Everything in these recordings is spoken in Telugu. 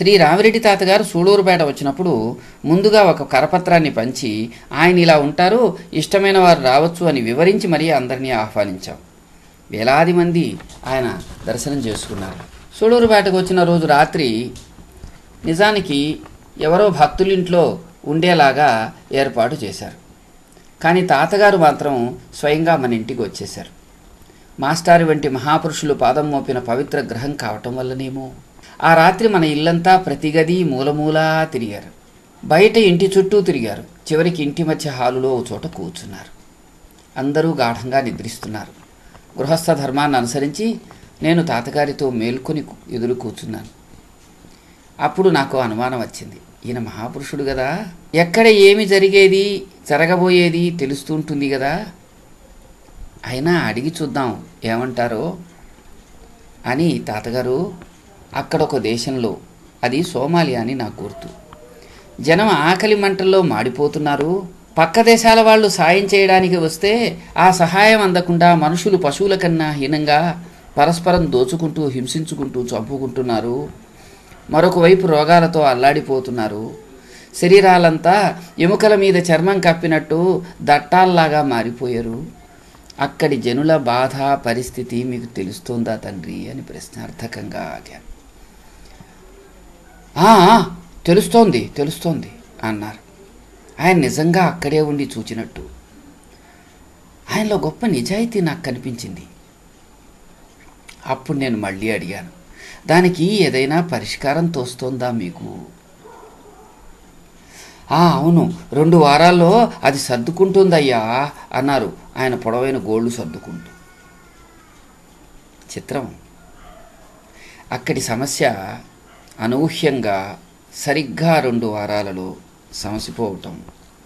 శ్రీ రామిరెడ్డి తాతగారు సూళూరుపేట వచ్చినప్పుడు ముందుగా ఒక కరపత్రాన్ని పంచి ఆయన ఇలా ఉంటారు ఇష్టమైన వారు రావచ్చు అని వివరించి మరీ అందరినీ ఆహ్వానించాం. వేలాది మంది ఆయన దర్శనం చేసుకున్నారు. సూళూరుపేటకు వచ్చిన రోజు రాత్రి నిజానికి ఎవరో భక్తులింట్లో ఉండేలాగా ఏర్పాటు చేశారు. కానీ తాతగారు మాత్రం స్వయంగా మన ఇంటికి వచ్చేశారు. మాస్టారు వంటి మహాపురుషులు పాదం మోపిన పవిత్ర గ్రహం కావటం వల్లనేమో ఆ రాత్రి మన ఇల్లంతా ప్రతి గది మూలమూలా తిరిగారు. బయట ఇంటి చుట్టూ తిరిగారు. చివరికి ఇంటి మధ్య హాలులో ఓ చోట కూర్చున్నారు. అందరూ గాఢంగా నిద్రిస్తున్నారు. గృహస్థ ధర్మాన్ని అనుసరించి నేను తాతగారితో మేల్కొని ఎదురు కూర్చున్నాను. అప్పుడు నాకు అనుమానం వచ్చింది. ఈయన మహాపురుషుడు కదా ఎక్కడ ఏమి జరిగేది? జరగబోయేది తెలుస్తుంటుంది కదా అయినా అడిగి చూద్దాం ఏమంటారో అని తాతగారు అక్కడ ఒక దేశంలో అది సోమాలియా అని నాకు గుర్తు. జనం ఆకలి మంటల్లో మాడిపోతున్నారు. పక్క దేశాల వాళ్ళు సాయం చేయడానికి వస్తే ఆ సహాయం అందకుండా మనుషులు పశువుల కన్నా హీనంగా పరస్పరం దోచుకుంటూ హింసించుకుంటూ చంపుకుంటున్నారు. మరొక వైపు రోగాలతో అల్లాడిపోతున్నారు. శరీరాలంతా ఎముకల మీద చర్మం కప్పినట్టు దట్టాల్లాగా మారిపోయారు. అక్కడి జనుల బాధ పరిస్థితి మీకు తెలుస్తోందా తండ్రి అని ప్రశ్నార్థకంగా ఆగాను. తెలుస్తోంది తెలుస్తోంది అన్నారు. ఆయన నిజంగా అక్కడే ఉండి చూచినట్టు. ఆయనలో గొప్ప నిజాయితీ నాకు కనిపించింది. అప్పుడు నేను మళ్ళీ అడిగాను దానికి ఏదైనా పరిష్కారం తోస్తోందా మీకు? అవును రెండు వారాల్లో అది సర్దుకుంటుందయ్యా అన్నారు ఆయన పొడవైన గోళ్ళు సర్దుకుంటూ. చిత్రం. అక్కడి సమస్య అనూహ్యంగా సరిగ్గా రెండు వారాలలో సమసిపోవటం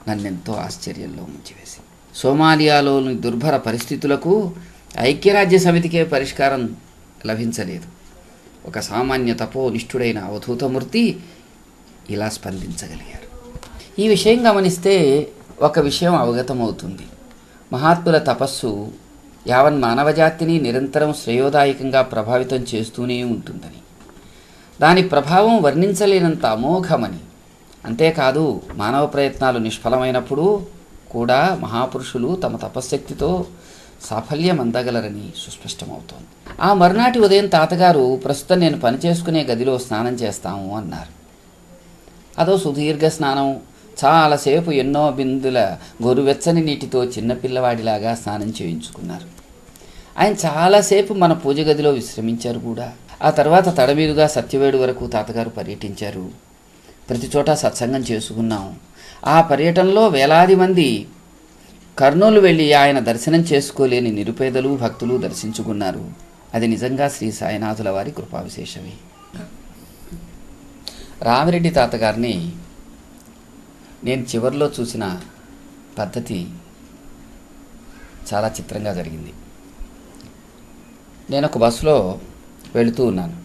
నన్నెంతో ఆశ్చర్యంలో ముంచివేసింది. సోమాలియాలోని దుర్భర పరిస్థితులకు ఐక్యరాజ్య సమితికే పరిష్కారం లభించలేదు. ఒక సామాన్య తపోనిష్ఠుడైన అవధూతమూర్తి ఇలా స్పందించగలిగారు. ఈ విషయం గమనిస్తే ఒక విషయం అవగతమవుతుంది. మహాత్ముల తపస్సు యావన్ మానవజాతిని నిరంతరం శ్రేయోదాయకంగా ప్రభావితం చేస్తూనే ఉంటుందని. దాని ప్రభావం వర్ణించలేనంత అమోఘమని. అంతేకాదు మానవ ప్రయత్నాలు నిష్ఫలమైనప్పుడు కూడా మహాపురుషులు తమ తపశ్శక్తితో సాఫల్యం అందగలరని సుస్పష్టమవుతోంది. ఆ మరునాటి ఉదయం తాతగారు ప్రస్తుతం నేను పనిచేసుకునే గదిలో స్నానం చేస్తాము అన్నారు. అదో సుదీర్ఘ స్నానం. చాలాసేపు ఎన్నో బిందుల గోరువెచ్చని నీటితో చిన్నపిల్లవాడిలాగా స్నానం చేయించుకున్నారు. ఆయన చాలాసేపు మన పూజ గదిలో విశ్రమించారు కూడా. ఆ తర్వాత తడమీదుగా సత్యవేడు వరకు తాతగారు పర్యటించారు. ప్రతి చోట సత్సంగం చేసుకున్నాం. ఆ పర్యటనలో వేలాది మంది కర్నూలు వెళ్ళి ఆయన దర్శనం చేసుకోలేని నిరుపేదలు భక్తులు దర్శించుకున్నారు. అది నిజంగా శ్రీ సాయినాథుల వారి కృపావిశేషమే. రామిరెడ్డి తాతగారిని నేను చివరిలో చూసిన పద్ధతి చాలా చిత్రంగా జరిగింది. నేను ఒక బస్సులో వెళుతూ ఉన్నాను.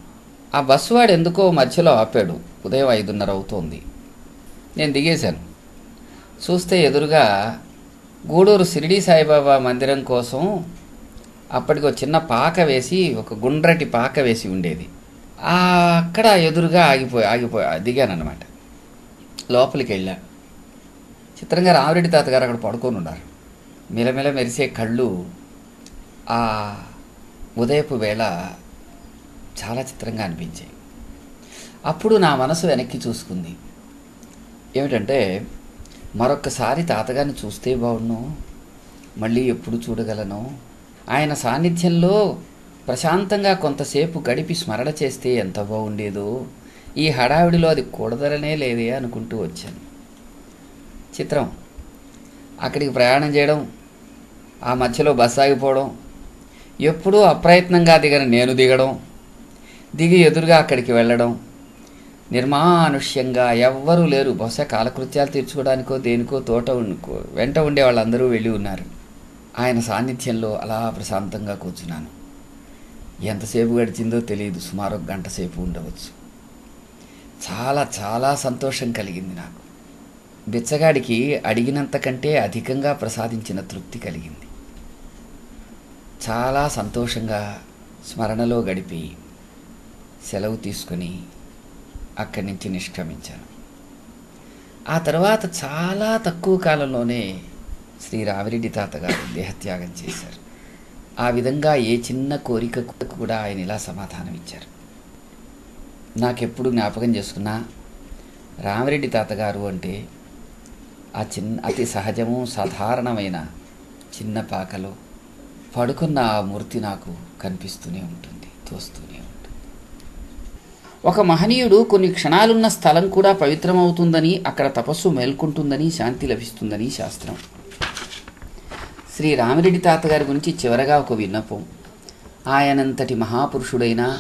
ఆ బస్సు వాడు ఎందుకో మధ్యలో ఆపాడు. ఉదయం ఐదున్నర అవుతోంది. నేను దిగేశాను. చూస్తే ఎదురుగా గూడూరు షిరిడి సాయిబాబా మందిరం కోసం అప్పటికి ఒక చిన్న పాక వేసి ఒక గుండ్రటి పాక వేసి ఉండేది. అక్కడ ఎదురుగా ఆగిపోయి ఆగిపోయి దిగానమాట లోపలికి వెళ్ళా. చిత్రంగా రామిరెడ్డి తాతగారు అక్కడ పడుకొని ఉన్నారు. మిలమిల మెరిసే కళ్ళు ఆ ఉదయపు వేళ చాలా చిత్రంగా అనిపించాయి. అప్పుడు నా మనసు వెనక్కి చూసుకుంది. ఏమిటంటే మరొక్కసారి తాతగారిని చూస్తే బాగుండు మళ్ళీ ఎప్పుడు చూడగలను ఆయన సాన్నిధ్యంలో ప్రశాంతంగా కొంతసేపు గడిపి స్మరణ చేస్తే ఎంత బాగుండేదో ఈ హడావిడిలో అది కూడదరనే లేదే అనుకుంటూ వచ్చాను. చిత్రం. అక్కడికి ప్రయాణం చేయడం ఆ మధ్యలో బస్సు ఆగిపోవడం ఎప్పుడూ అప్రయత్నంగా దిగని నేను దిగడం దిగి ఎదురుగా అక్కడికి వెళ్ళడం. నిర్మానుష్యంగా ఎవ్వరూ లేరు. బహుశా కాలకృత్యాలు తీర్చుకోవడానికో దేనికో తోట ఉండుకో వెంట ఉండే వాళ్ళందరూ వెళ్ళి ఉన్నారు. ఆయన సాన్నిధ్యంలో అలా ప్రశాంతంగా కూర్చున్నాను. ఎంతసేపు గడిచిందో తెలియదు. సుమారు ఒక గంట సేపు ఉండవచ్చు. చాలా చాలా సంతోషం కలిగింది నాకు. బిచ్చగాడికి అడిగినంతకంటే అధికంగా ప్రసాదించిన తృప్తి కలిగింది. చాలా సంతోషంగా స్మరణలో గడిపి సెలవు తీసుకొని అక్కడి నుంచి నిష్క్రమించాను. ఆ తర్వాత చాలా తక్కువ కాలంలోనే శ్రీ రావిరెడ్డి తాతగారు దేహత్యాగం చేశారు. ఆ విధంగా ఏ చిన్న కోరికకు కూడా ఆయన ఇలా సమాధానం ఇచ్చారు. నాకెప్పుడు జ్ఞాపకం చేసుకున్నా రామిరెడ్డి తాతగారు అంటే ఆ చిన్న అతి సహజము సాధారణమైన చిన్న పాకలో పడుకున్న ఆ మూర్తి నాకు కనిపిస్తూనే ఉంటుంది తోస్తూనే ఉంటుంది. ఒక మహనీయుడు కొన్ని క్షణాలున్న స్థలం కూడా పవిత్రమవుతుందని అక్కడ తపస్సు మేల్కొంటుందని శాంతి లభిస్తుందని శాస్త్రం. శ్రీ రామిరెడ్డి తాతగారి గురించి చివరగా ఒక విన్నపం. ఆయనంతటి మహాపురుషుడైన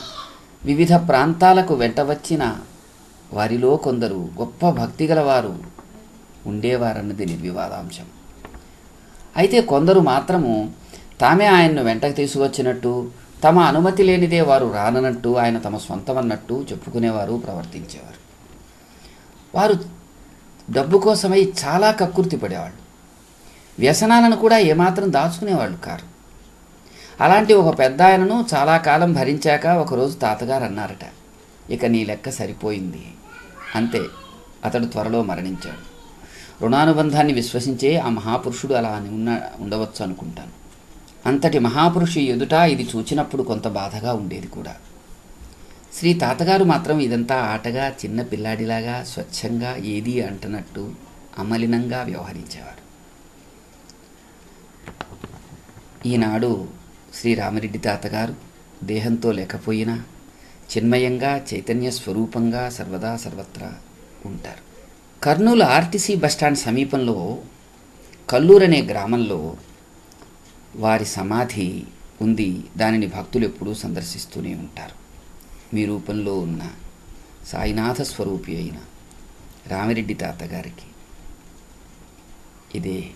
వివిధ ప్రాంతాలకు వెంటవచ్చిన వారిలో కొందరు గొప్ప భక్తిగల వారు ఉండేవారన్నది నిర్వివాదాంశం. అయితే కొందరు మాత్రము తామే ఆయన్ను వెంటకు తీసుకొచ్చినట్టు తమ అనుమతి లేనిదే వారు రానన్నట్టు ఆయన తమ సొంతమన్నట్టు చెప్పుకునేవారు ప్రవర్తించేవారు. వారు డబ్బు కోసమై చాలా కక్కుర్తి పడేవాళ్ళు. వ్యసనాలను కూడా ఏమాత్రం దాచుకునేవాళ్ళు కారు. అలాంటి ఒక పెద్ద ఆయనను చాలా కాలం భరించాక ఒకరోజు తాతగారు అన్నారట ఇక నీ లెక్క సరిపోయింది. అంతే అతడు త్వరలో మరణించాడు. రుణానుబంధాన్ని విశ్వసించే ఆ మహాపురుషుడు అలా అని ఉన్న ఉండవచ్చు అనుకుంటాను. అంతటి మహాపురుషు ఎదుట ఇది చూచినప్పుడు కొంత బాధగా ఉండేది కూడా. శ్రీ తాతగారు మాత్రం ఇదంతా ఆటగా చిన్న పిల్లాడిలాగా స్వచ్ఛంగా ఏది అంటనట్టు అమలినంగా వ్యవహరించేవారు. ఈనాడు శ్రీ రామిరెడ్డి తాతగారు దేహంతో లేకపోయినా చిన్మయంగా చైతన్య స్వరూపంగా సర్వదా సర్వత్రా ఉంటారు. కర్నూలు ఆర్టీసీ బస్టాండ్ సమీపంలో కల్లూరు అనే గ్రామంలో వారి సమాధి ఉంది. దానిని భక్తులు ఎప్పుడూ సందర్శిస్తూనే ఉంటారు. మీ రూపంలో ఉన్న సాయినాథ స్వరూపి అయిన రామిరెడ్డి తాతగారికి ఇదే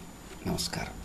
నమస్కారం.